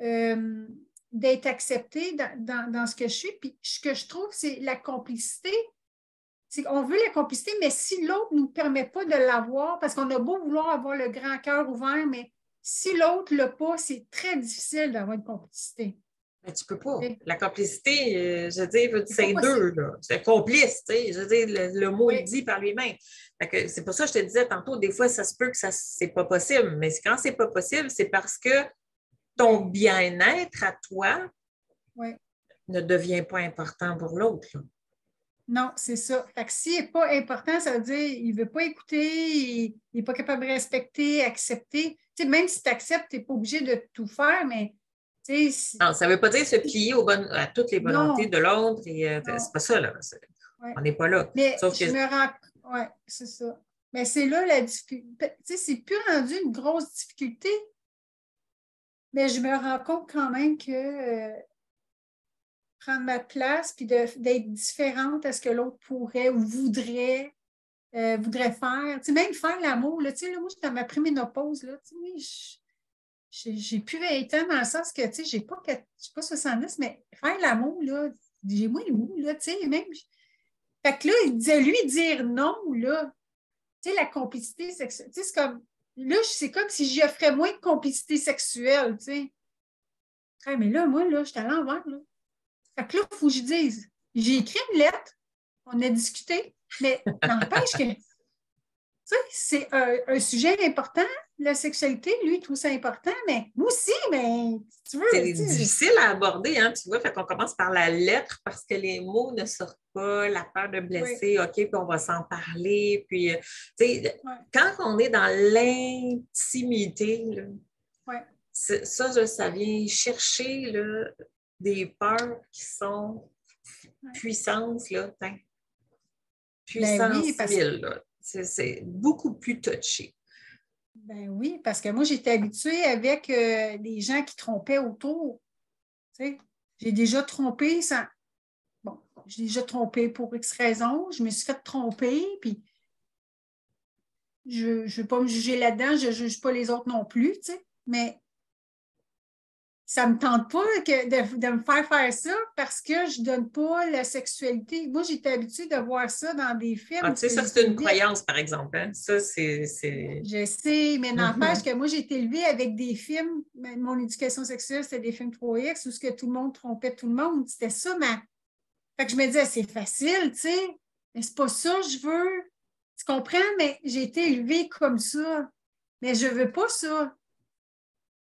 euh, d'être accepté dans, ce que je suis. Puis ce que je trouve, c'est la complicité. C'est qu'on veut la complicité, mais si l'autre ne nous permet pas de l'avoir, parce qu'on a beau vouloir avoir le grand cœur ouvert, mais si l'autre ne l'a pas, c'est très difficile d'avoir une complicité. Mais tu peux pas. La complicité, euh, je veux dire, c'est deux, C'est complice, tu sais. Je veux dire, le, mot est dit par lui-même. C'est pour ça que je te disais tantôt, des fois, ça se peut que ça c'est pas possible. Mais quand c'est pas possible, c'est parce que ton bien-être à toi ne devient pas important pour l'autre. Non, c'est ça. Fait que s'il n'est pas important, ça veut dire qu'il ne veut pas écouter, il n'est pas capable de respecter, accepter. Tu sais, même si tu acceptes, tu n'es pas obligé de tout faire, mais non, ça ne veut pas dire se plier à toutes les volontés de l'autre. Euh, c'est pas ça, là. On n'est pas là. Mais je me rends... Oui, c'est ça. Mais c'est là la difficulté. Tu sais, c'est plus rendu une grosse difficulté. Mais je me rends compte quand même que euh, prendre ma place puis d'être différente à ce que l'autre pourrait ou voudrait, euh, voudrait faire. Tu sais, même faire l'amour. Tu sais, là, moi, j'étais dans ma préménopause. Là, tu sais, je j'ai 20 ans dans le sens que, tu sais, j'ai pas, pas 70, mais faire l'amour, là, j'ai moins le goût, là, tu sais, même. Fait que là, il disait, lui, dire non, là, tu sais, la complicité sexuelle, tu sais, c'est comme, là, c'est comme si j'y offrais moins de complicité sexuelle, tu sais. mais là, moi, là, j'étais à l'envers, là. Fait que là, il faut que je dise, j'ai écrit une lettre, on a discuté, mais n'empêche que, tu sais, c'est un sujet important, la sexualité, lui, tout ça important, mais moi aussi, mais tu veux. C'est difficile à aborder, hein, tu vois. Fait qu'on commence par la lettre parce que les mots ne sortent pas, la peur de blesser, OK, puis on va s'en parler. Puis, euh, tu sais, quand on est dans l'intimité, ça, ça vient chercher des peurs qui sont puissantes, là, ben puissance C'est beaucoup plus touché. Ben oui, parce que moi, j'étais habituée avec euh, des gens qui trompaient autour. j'ai déjà trompé sans. Bon, j'ai déjà trompé pour X raisons. Je me suis fait tromper, puis je ne vais pas me juger là-dedans, je ne juge pas les autres non plus, mais ça ne me tente pas de, me faire faire ça parce que je ne donne pas la sexualité. Moi, j'étais habituée de voir ça dans des films. Ah, tu sais, ça, c'est une croyance, par exemple. Hein? Ça, c'est. Je sais, mais n'empêche mm-hmm. que moi, j'ai été élevée avec des films. Mon éducation sexuelle, c'était des films 3X où ce que tout le monde trompait tout le monde. C'était ça, mais. Fait que je me disais, c'est facile, tu sais, mais c'est pas ça que je veux. Tu comprends? Mais j'ai été élevée comme ça. Mais je ne veux pas ça.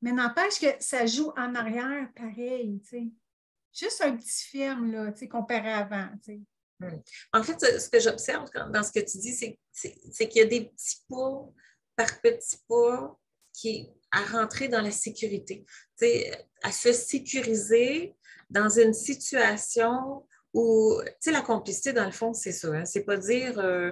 Mais n'empêche que ça joue en arrière pareil, tu sais. Juste un petit film, là, tu sais, comparé avant, tu sais. Hmm. En fait, ce que j'observe dans ce que tu dis, c'est qu'il y a des petits pas par petits pas qui à rentrer dans la sécurité, à se sécuriser dans une situation où, la complicité, dans le fond, c'est ça. Hein, c'est pas dire, euh,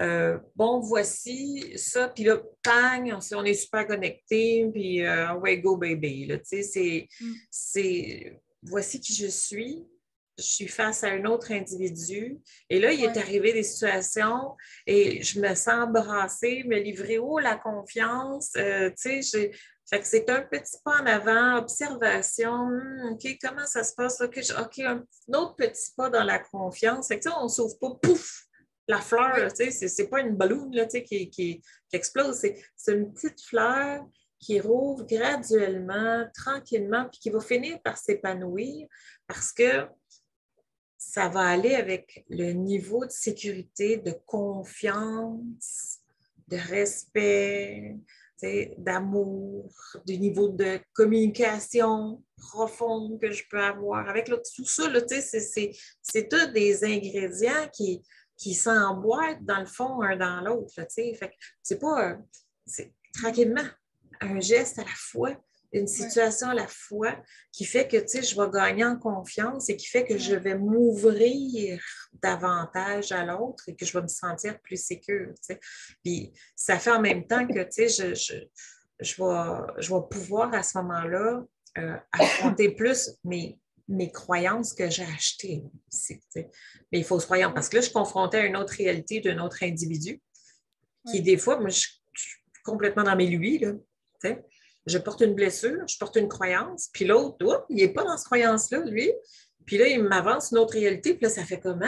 euh, bon, voici ça, puis là, pang, on, est super connectés, puis euh, ouais, go baby. Mm. c'est, voici qui je suis, je suis face à un autre individu. Et là, il est arrivé des situations et je me sens embrassée, me livrer haut la confiance. Euh, tu sais, fait que c'est un petit pas en avant, observation. Hmm, OK, comment ça se passe? OK, un, autre petit pas dans la confiance. Fait que, on ne s'ouvre pas, pouf, la fleur, ce n'est pas une balloune qui, qui, explose, c'est une petite fleur qui rouvre graduellement, tranquillement, puis qui va finir par s'épanouir parce que ça va aller avec le niveau de sécurité, de confiance, de respect, d'amour, du niveau de communication profonde que je peux avoir avec l'autre. Tout ça, c'est tous des ingrédients qui, qui s'emboîtent dans le fond un dans l'autre. C'est pas c'est tranquillement un geste à la fois, une situation à la fois qui fait que je vais gagner en confiance et qui fait que je vais m'ouvrir davantage à l'autre et que je vais me sentir plus sécure. Puis ça fait en même temps que je, je, je, vais, je vais pouvoir à ce moment-là euh, affronter plus mes mes croyances que j'ai achetées. Mais il faut se croire parce que là, je suis confrontée à une autre réalité d'un autre individu qui, des fois, moi, je suis complètement dans mes lui. Là, je porte une blessure, je porte une croyance, puis l'autre, il n'est pas dans cette croyance-là, lui. Puis là, il m'avance une autre réalité, puis là, ça fait comment?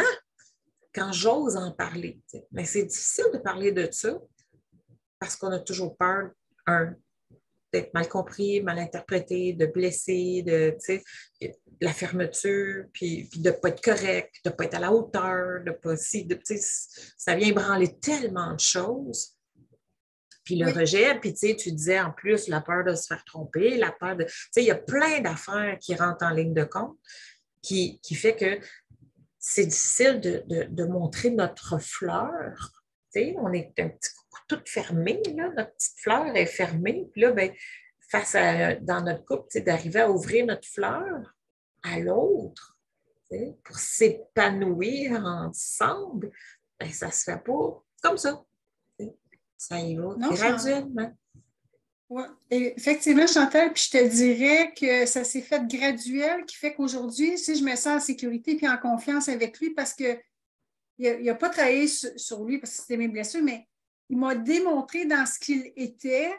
Quand j'ose en parler. Mais c'est difficile de parler de ça parce qu'on a toujours peur, un, d'être mal compris, mal interprété, de blesser, de, la fermeture, puis, puis de ne pas être correct, de ne pas être à la hauteur, de pas si, de, ça vient branler tellement de choses. Puis le rejet, puis tu disais en plus la peur de se faire tromper, la peur de. Tu sais, il y a plein d'affaires qui rentrent en ligne de compte qui, qui fait que c'est difficile de, montrer notre fleur. Tu on est un petit coup toute fermée, là, notre petite fleur est fermée. Puis là, ben, face à, dans notre couple, d'arriver à ouvrir notre fleur à l'autre pour s'épanouir ensemble, ben, ça ne se fait pas comme ça. Ça y va graduellement. Oui, effectivement, Chantal, puis je te dirais que ça s'est fait graduel, qui fait qu'aujourd'hui, si je me sens en sécurité et en confiance avec lui, parce qu'il n'a pas travaillé sur, lui parce que c'était mes blessures, mais il m'a démontré dans ce qu'il était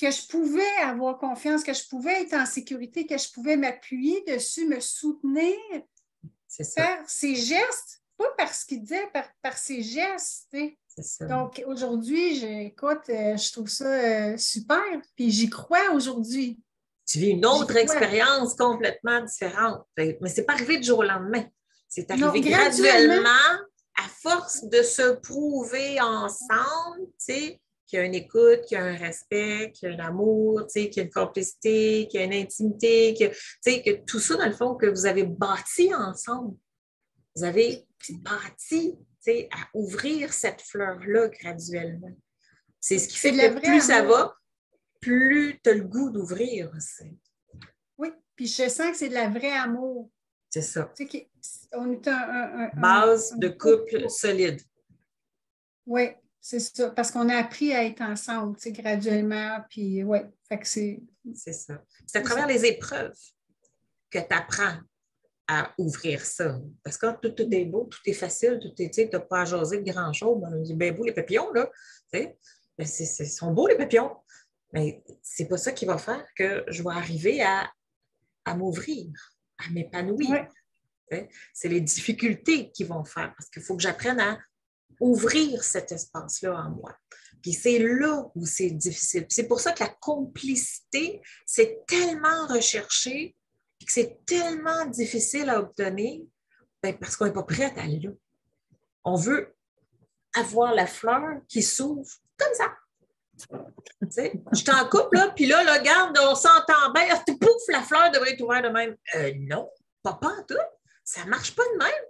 que je pouvais avoir confiance, que je pouvais être en sécurité, que je pouvais m'appuyer dessus, me soutenir par ses gestes, pas par ce qu'il disait, par, ses gestes. Donc aujourd'hui, écoute, euh, je trouve ça euh, super, puis j'y crois aujourd'hui. Tu vis une autre expérience complètement différente. Mais ce n'est pas arrivé du jour au lendemain. C'est arrivé graduellement, à force de se prouver ensemble, tu sais, qu'il y a une écoute, qu'il y a un respect, qu'il y a un amour, qu'il y a une complicité, qu'il y a une intimité, que, que tout ça, dans le fond, que vous avez bâti ensemble. Vous avez bâti à ouvrir cette fleur-là graduellement. C'est ce qui fait que plus ça va, plus tu as le goût d'ouvrir aussi. Oui, puis je sens que c'est de la vraie amour. C'est ça. on est un, Base de couple solide. Oui, c'est ça, parce qu'on a appris à être ensemble, graduellement, puis oui, fait que c'est... C'est ça. C'est à travers les épreuves que tu apprends à ouvrir ça. Parce que quand tout, est beau, tout est facile, tout est, tu n'as pas à jaser de grand-chose, on dit, ben beau les papillons, là, tu sais, ben, c'est, sont beaux les papillons, mais c'est pas ça qui va faire que je vais arriver à, à m'ouvrir, à m'épanouir. C'est les difficultés qui vont faire, parce qu'il faut que j'apprenne à ouvrir cet espace-là en moi. Puis c'est là où c'est difficile. C'est pour ça que la complicité, c'est tellement recherché et que c'est tellement difficile à obtenir ben, parce qu'on n'est pas prêt à aller là. On veut avoir la fleur qui s'ouvre comme ça. Je t'en coupe, là, puis là, là, regarde, on s'entend bien. Pouf, la fleur devrait être ouverte de même. Euh, non, pas, pas tout. Ça ne marche pas de même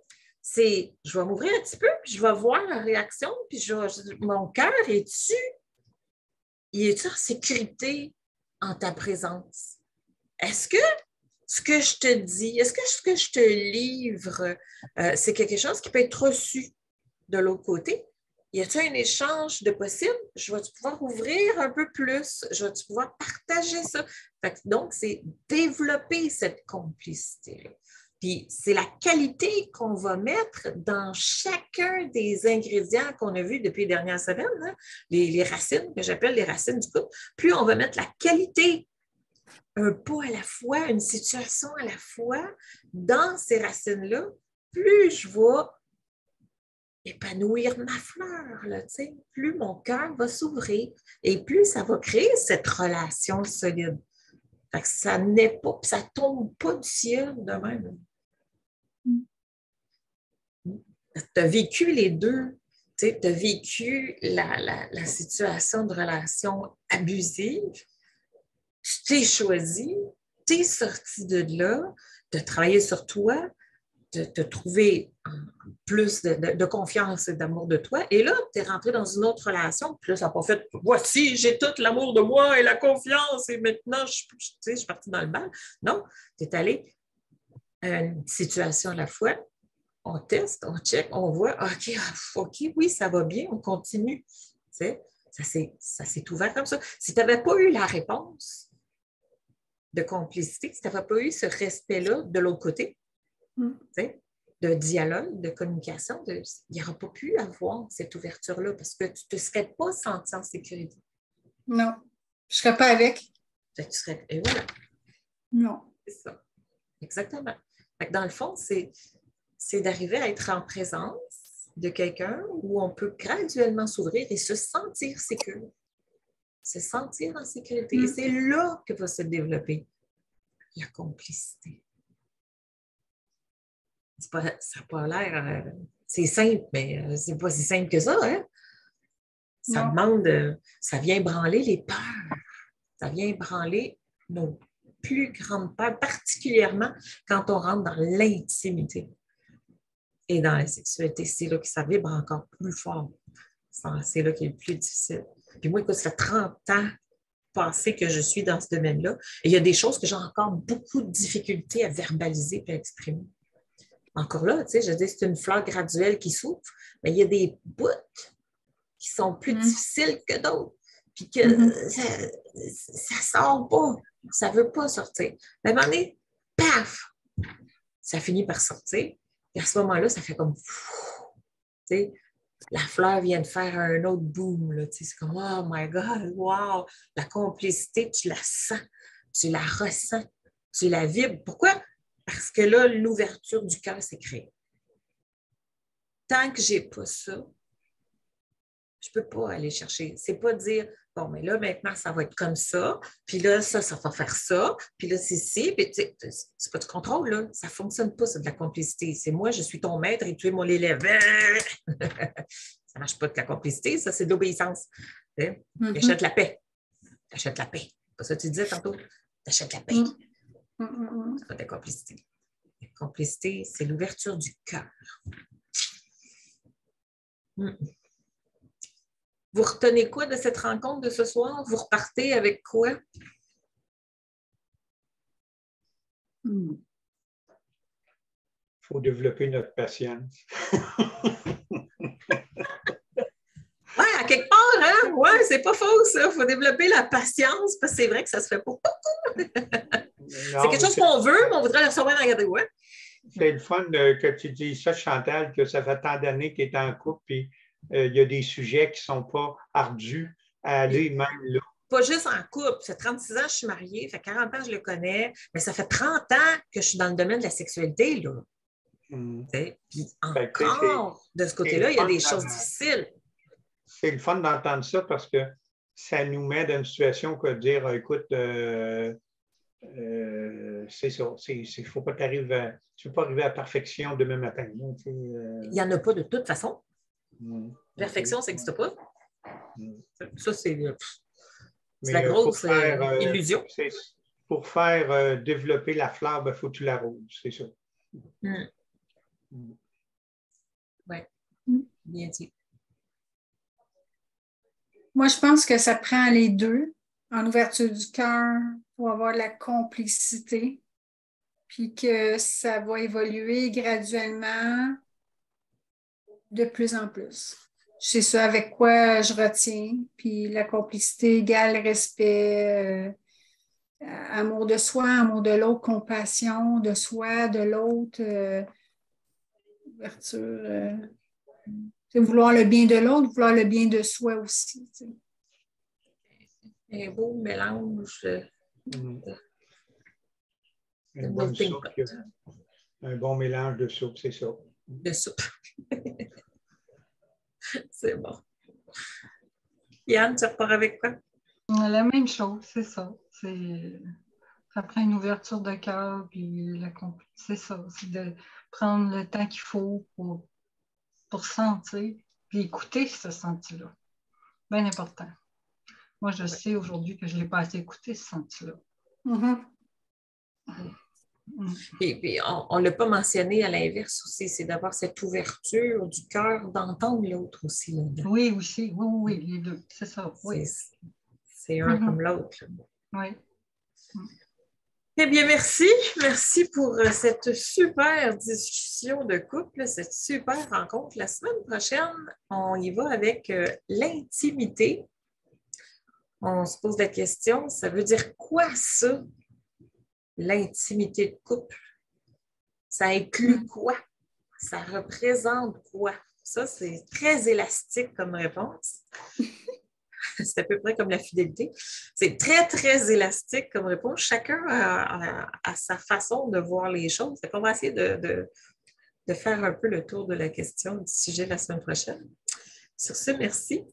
c'est je vais m'ouvrir un petit peu, puis je vais voir la réaction, puis je, mon cœur est-tu, il est-tu en sécurité en ta présence? Est-ce que ce que je te dis, est-ce que ce que je te livre, euh, c'est quelque chose qui peut être reçu de l'autre côté? Y a-t-il un échange de possible? Je vais pouvoir ouvrir un peu plus? Je vais pouvoir partager ça? donc, c'est développer cette complicité-là. Puis c'est la qualité qu'on va mettre dans chacun des ingrédients qu'on a vus depuis les dernières semaines, hein. les, racines, que j'appelle les racines du couple. Plus on va mettre la qualité, un pot à la fois, une situation à la fois, dans ces racines-là, plus je vais épanouir ma fleur, là, plus mon cœur va s'ouvrir et plus ça va créer cette relation solide. ça n'est pas, ça tombe pas du ciel de même. Tu as vécu les deux. Tu as vécu la, situation de relation abusive. Tu t'es choisi, tu es sorti de là, de travailler sur toi, de te trouver plus de, confiance et d'amour de toi. Et là, tu es rentré dans une autre relation. Puis là, ça n'a pas fait voici, j'ai tout l'amour de moi et la confiance et maintenant je, suis partie dans le bal. Non, tu es allé à une situation à la fois on teste, on check, on voit, OK, ah, OK, oui, ça va bien, on continue. ça s'est ouvert comme ça. Si tu n'avais pas eu la réponse de complicité, si tu n'avais pas eu ce respect-là de l'autre côté, mm. de dialogue, de communication, il n'y aurait pas pu avoir cette ouverture-là parce que tu ne te serais pas senti en sécurité. Non, je ne serais pas avec. Tu serais, et voilà. Non. C'est ça. Exactement. Dans le fond, c'est c'est d'arriver à être en présence de quelqu'un où on peut graduellement s'ouvrir et se sentir sécure. Se sentir en sécurité. Et mm. c'est là que va se développer la complicité. Ça n'a pas l'air. Euh, c'est simple, mais euh, c'est pas si simple que ça. Hein? Ça demande, euh, ça vient branler les peurs. Ça vient branler nos plus grandes peurs, particulièrement quand on rentre dans l'intimité et dans la sexualité. C'est là que ça vibre encore plus fort. C'est là qui est le plus difficile. Puis moi, écoute, ça fait 30 ans passé que je suis dans ce domaine-là. Et il y a des choses que j'ai encore beaucoup de difficultés à verbaliser et à exprimer. Encore là, tu sais, je dis, c'est une fleur graduelle qui souffre, mais il y a des bouts qui sont plus mm. difficiles que d'autres. Puis que mm-hmm. ça ne sort pas. Ça ne veut pas sortir. Mais à un moment donné, paf, ça finit par sortir. Et à ce moment-là, ça fait comme. Tu sais, la fleur vient de faire un autre boom. C'est comme Oh my God, wow! La complicité, tu la sens, tu la ressens, tu la vibres. Pourquoi? Parce que là, l'ouverture du cœur s'est créée. Tant que je n'ai pas ça, je ne peux pas aller chercher. Ce n'est pas dire bon, mais là, maintenant, ça va être comme ça, puis là, ça, ça va faire ça, puis là, c'est ci, puis c'est pas du contrôle, là. Ça ne fonctionne pas, c'est de la complicité. C'est moi, je suis ton maître et tu es mon élève. ça ne marche pas de la complicité, ça, c'est de l'obéissance. Tu achètes la paix. Tu achètes la paix. C'est pas ça que tu disais tantôt. Tu achètes la paix. Mm. Mm, c'est pas de la complicité. La complicité, c'est l'ouverture du cœur. Vous retenez quoi de cette rencontre de ce soir? Vous repartez avec quoi? Il hmm. faut développer notre patience. Oui, à quelque part, hein? Oui, c'est pas faux, ça. Il faut développer la patience parce que c'est vrai que ça se fait pas beaucoup. c'est quelque chose qu'on veut, mais on voudrait le savoir dans la ouais. C'est le fun que tu dis ça, Chantal, que ça fait tant d'années qu'il est en couple, puis euh, il y a des sujets qui ne sont pas ardus à aller même là. Pas juste en couple. Ça fait 36 ans que je suis mariée, ça fait 40 ans que je le connais, mais ça fait 30 ans que je suis dans le domaine de la sexualité. Là. Hmm. Puis ben, encore, de ce côté-là, il y a des choses difficiles. C'est le fun d'entendre ça parce que ça nous met dans une situation que de dire écoute, euh, euh, c'est ça, il ne faut pas tu ne peux pas arriver à la perfection demain matin. Il n'y en a pas de toute façon. Mm. Perfection, ça n'existe pas. Mm. Ça, c'est la euh, grosse euh, euh, illusion. Pour faire développer la fleur, il ben, faut que tu l'arroses, c'est ça. Mm. Oui, bien dit. Moi, je pense que ça prend les deux, en ouverture du cœur, pour avoir la complicité, puis que ça va évoluer graduellement de plus en plus. C'est ça avec quoi je retiens. Puis la complicité égale respect, euh, amour de soi, amour de l'autre, compassion de soi, de l'autre, euh, ouverture. Euh, vouloir le bien de l'autre, vouloir le bien de soi aussi. Un beau mélange. Mm-hmm. Un, bon un bon mélange de soupe, c'est ça. De soupe. c'est bon. Yann, tu repars avec quoi? La même chose, c'est ça. Ça prend une ouverture de cœur, puis c'est ça. C'est de prendre le temps qu'il faut pour, pour sentir, puis écouter ce senti-là. Bien important. Moi, je sais aujourd'hui que je ne l'ai pas assez écouté, ce senti-là. Mm-hmm. Et puis, on ne l'a pas mentionné à l'inverse aussi, c'est d'avoir cette ouverture du cœur, d'entendre l'autre aussi. Oui, aussi. Oui, oui, les deux. C'est ça. Oui. C'est un mm-hmm. comme l'autre. Oui. Eh bien, merci. Merci pour euh, cette super discussion de couple, cette super rencontre. La semaine prochaine, on y va avec euh, l'intimité. On se pose la question, ça veut dire quoi ça, l'intimité de couple? Ça inclut quoi? Ça représente quoi? Ça, c'est très élastique comme réponse. c'est à peu près comme la fidélité. C'est très, très élastique comme réponse. Chacun a, sa façon de voir les choses. On va essayer de faire un peu le tour de la question du sujet la semaine prochaine. Sur ce, merci.